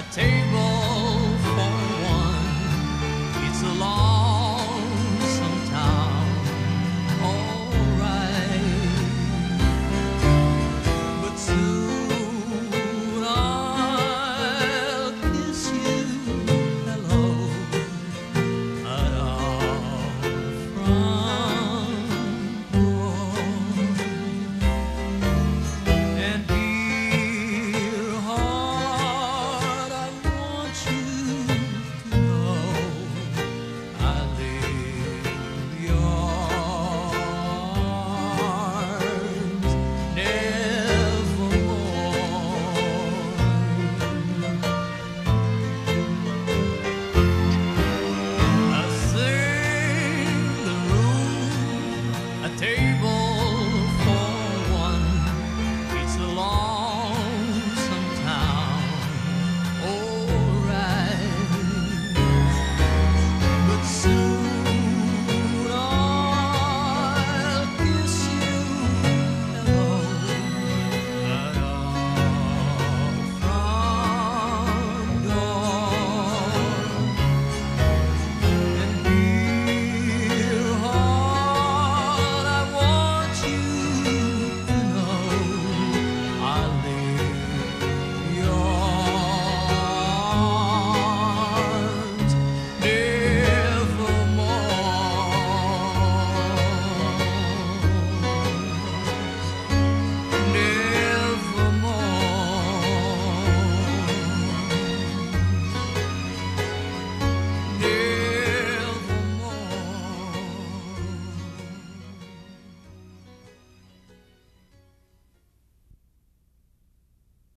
a table.